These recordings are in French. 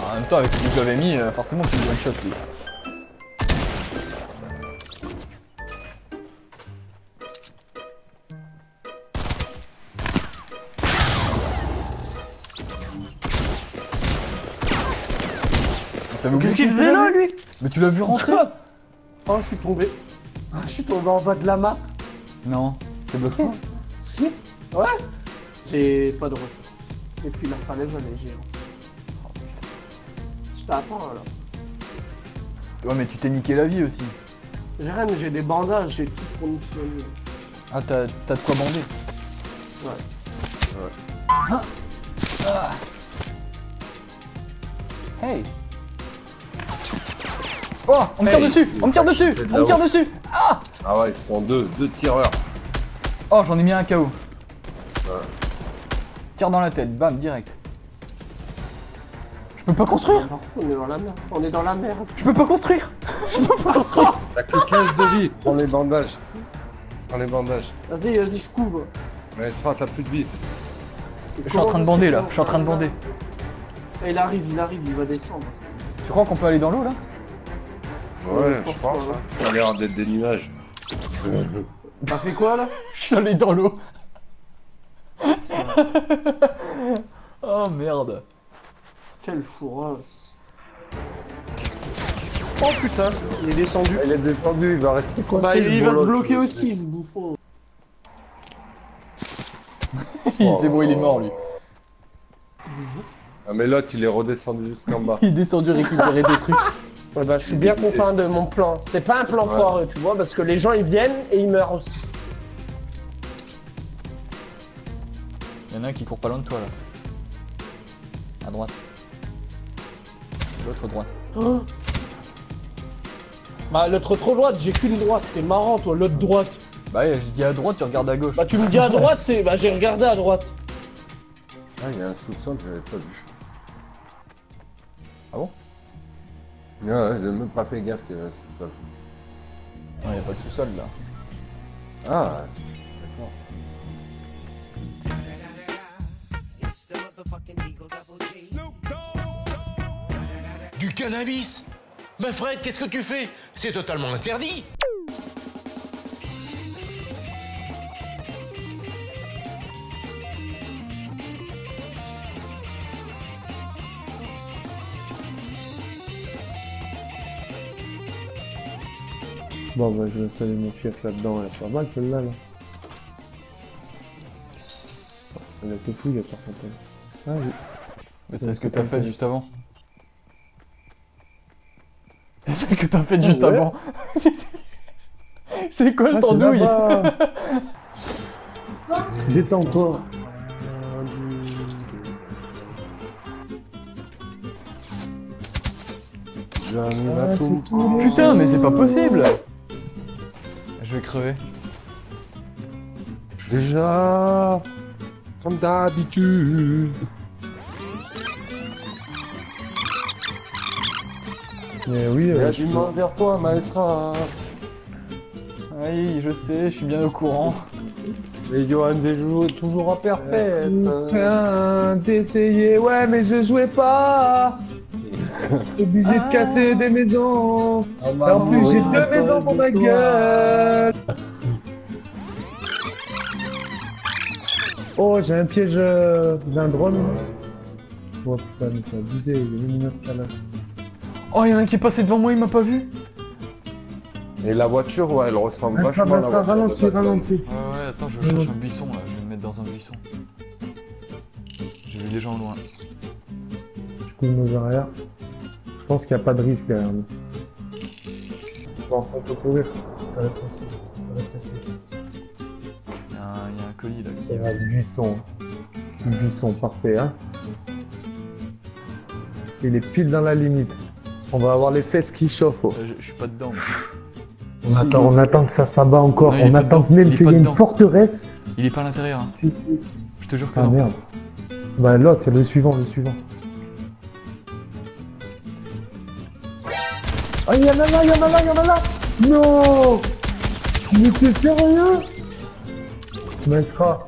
En même temps, avec ce que j'avais mis, euh, forcément tu le one shot lui. Qu'est-ce qu'il faisait là, lui Mais tu l'as vu rentrer Oh, je suis tombé. Ah, Je suis tombé en bas de la map. Non, t'es bloqué Si Ouais J'ai pas de ressources. Et puis la falaise, elle est géante. Oh. Je t'attends là. Ouais, mais tu t'es niqué la vie aussi. J'ai rien, mais j'ai des bandages, j'ai tout pour nous soigner. Ah, t'as t'as de quoi bander Ouais. Ah. Hey Oh On me tire Hey. dessus On me tire dessus On me tire dessus Ah Ah ouais, ils sont deux, deux tireurs. Oh, j'en ai mis un KO. Ouais. Tire dans la tête, bam, direct. Je peux pas construire? On est dans la merde. On est dans la merde. Je peux pas construire? Je peux pas construire T'as que 15 de vie. Prends les bandages. Prends les bandages. Vas-y, vas-y, je couvre. Mais sera, t'as plus de vie. Je suis en train de bander là, je suis en train de bander. Et il arrive, il arrive, il va descendre. Tu crois qu'on peut aller dans l'eau là? Ouais, je je pense pense. pas, hein. Ça a l'air d'être des nuages. T'as fait quoi là? Je suis allé dans l'eau. oh merde. Quel chouros. Oh putain, il est descendu. Il est descendu, il va rester coincé. Bah, il, il va se bloquer aussi, ce bouffon. C'est bon, il est mort lui. Ah, mais l'autre, il est redescendu jusqu'en bas. Il est descendu récupérer des trucs. Ouais, bah, je suis bien content de mon plan. C'est pas un plan Ouais. foireux, tu vois, parce que les gens ils viennent et ils meurent aussi. Il y en a un qui court pas loin de toi là. À droite. L'autre droite. Oh. Bah, l'autre trop droite, j'ai qu'une droite. T'es marrant, toi, l'autre droite. Bah ouais, je dis à droite, tu regardes à gauche. Bah, tu me dis à droite, c'est. Bah, j'ai regardé à droite. Ah, il y a un sous-sol, j'avais pas vu. Ah bon? Ouais, ouais, j'ai même pas fait gaffe qu'il y avait un sous-sol. Non, y a pas de sous-sol là. Ah, d'accord. Du cannabis? Mais Fred, qu'est-ce que tu fais? C'est totalement interdit Bon bah je vais installer mon fief là-dedans, elle est pas mal celle-là là. Elle a été fouille par contre. Ah oui. Mais c'est ce que t'as fait juste avant. C'est celle que t'as fait juste avant. c'est quoi Ah, cette c'est andouille. Détends-toi. J'arrive Ah. Putain, mais c'est pas possible crever. Déjà, comme d'habitude. Mais oui, Il y euh, a je du vers toi, maestra. Oui, je sais, je suis bien au courant. Mais Johan j'ai joué toujours à perpète. Putain, d'essayer, ouais, mais je jouais pas. Obligé Ah. de casser des maisons. Ah, Et en plus, j'ai deux maisons pour ma gueule. Oh, j'ai un piège. euh, J'ai un drone. Oh putain, mais c'est abusé, il y a même une autre là. Oh, y'en a un qui est passé devant moi, il m'a pas vu Et la voiture, ouais, elle ressemble Ah, ça vachement à la voiture. de ralentit, Batman. ralentit. Ouais, ouais, attends, je cherche un buisson là, je vais me mettre dans un buisson. J'ai vu des gens au loin. Je couvre nos arrières. Je pense qu'il n'y a pas de risque derrière nous. Bon, on peut courir. Ça va être facile. Ça va être facile. Il y, a un- il y a un colis là qui Il y a du buisson. Du buisson, parfait, hein. Il est pile dans la limite. On va avoir les fesses qui chauffent. oh. Je, je suis pas dedans. On, attend, on attend que ça s'abat encore. Non, on attend dedans. même qu'il y ait une forteresse. Il est pas à l'intérieur, hein. Si, si. je te jure que Ah non. merde. Bah l'autre, c'est le suivant, le suivant. Ah, il y en a là, il y en a là, il y en a là Non Mais t'es sérieux? Mettras.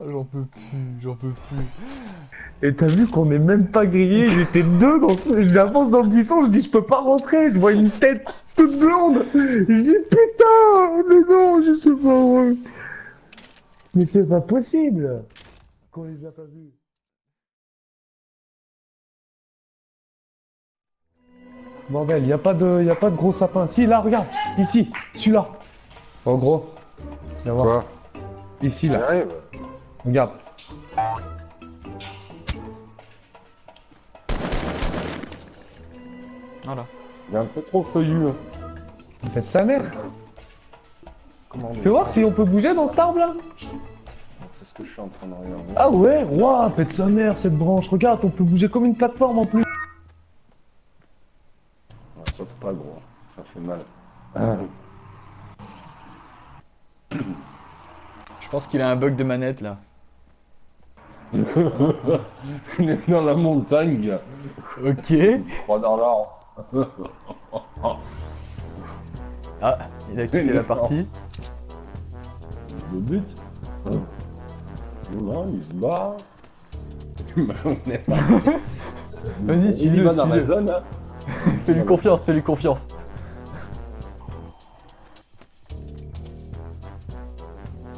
Ah, J'en peux plus, j'en peux plus. Et t'as vu qu'on est même pas grillé, j'étais deux dans j'avance dans le buisson, je dis je peux pas rentrer, je vois une tête toute blonde. Je dis putain, mais non, je sais pas ouais. Mais c'est pas possible qu'on les a pas vus. Bordel, y a pas de y a pas de gros sapin. Si là, regarde, ici, celui-là. En gros. Viens voir. Quoi? Ici là. Regarde. Voilà. Il est un peu trop feuillu. hein. Faites sa mère. Comment on Fais voir si on peut bouger dans cet arbre là. C'est ce que je suis en train de regarder. Ah ouais, ouah, pète sa mère cette branche. Regarde, on peut bouger comme une plateforme en plus. Ouais, saute pas gros. Ça fait mal. Ah. Je pense qu'il a un bug de manette là. Il est dans la montagne. Ok. Croit dans l'or. Ah, il a quitté la partie. Le but Non, il se barre. on est pas. Vas-y, suis-le, dans la zone. hein. Fais-lui confiance, fais-lui confiance.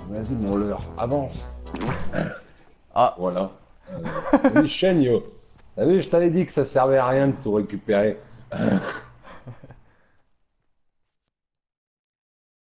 Vas-y, mon leurre, avance. Ah. Voilà. Euh, chaîne, yo. T'as vu, je t'avais dit que ça servait à rien de tout récupérer.